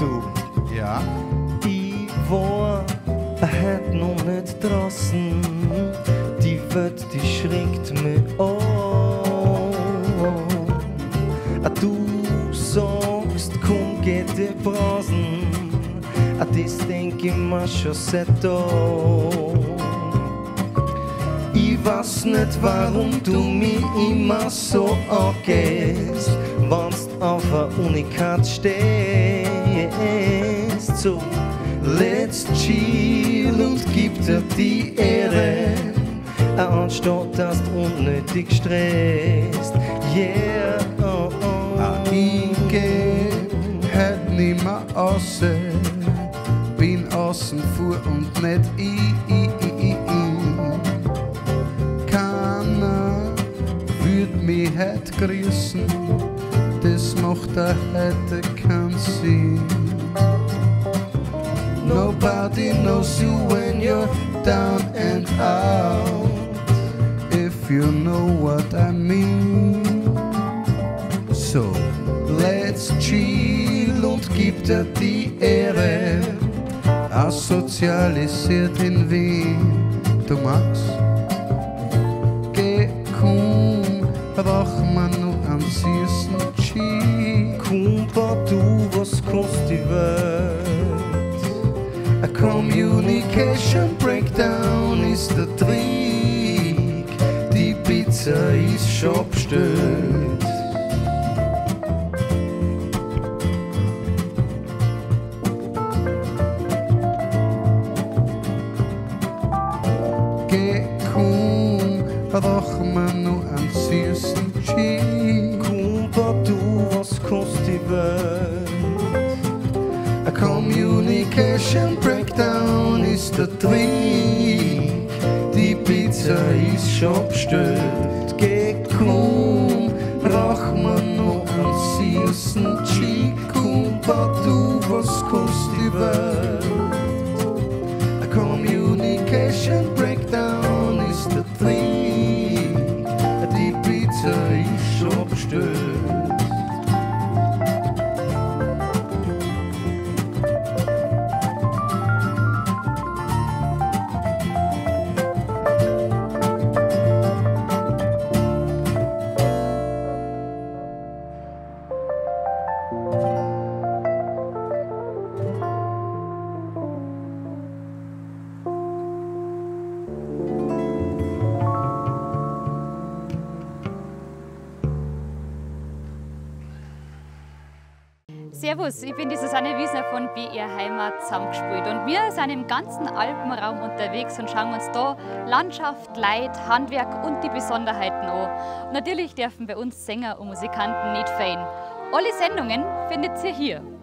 stoel. Ja. Die war het noch nicht draußen. Die wird, die schrikt me an. Ah, du sagst, komm, geh dir Brasen. Ah, das denk ich mir schon seit da. Ich weiß nicht, warum du mich immer so angehst wenn's auf ein Unikat stehst. So, let's chill und gib dir die Ehre, anstatt dass du unnötig stresst. Yeah, oh, oh. Ich geh het nimmer außer, bin außen vor und nicht ich. ich, ich, ich. Keiner würd mich het grüßen, das macht er hätte keinen Sinn. Nobody knows you when you're down and out, if you know what I mean. So, let's chill und gib dir die Ehre. Asozialisiert in Wien, du magst. Kumpa, du, was kostet die Welt? A communication breakdown ist der Trick. Die Pizza ist schon bestellt. Geh, komm, rauch man nur am süßen Cheek. Kumpa, du, was kostet die Welt? A communication breakdown ist der Trick. Die Pizza ist schon bestellt. Geh, komm, rauch man noch einen süßen Cheek. Kumpa, du, was kostet die Welt? A communication Servus, ich bin die Susanne Wiesner von BR Heimat zusammengespielt und wir sind im ganzen Alpenraum unterwegs und schauen uns da Landschaft, Leid, Handwerk und die Besonderheiten an. Und natürlich dürfen bei uns Sänger und Musikanten nicht fehlen. Alle Sendungen findet ihr hier.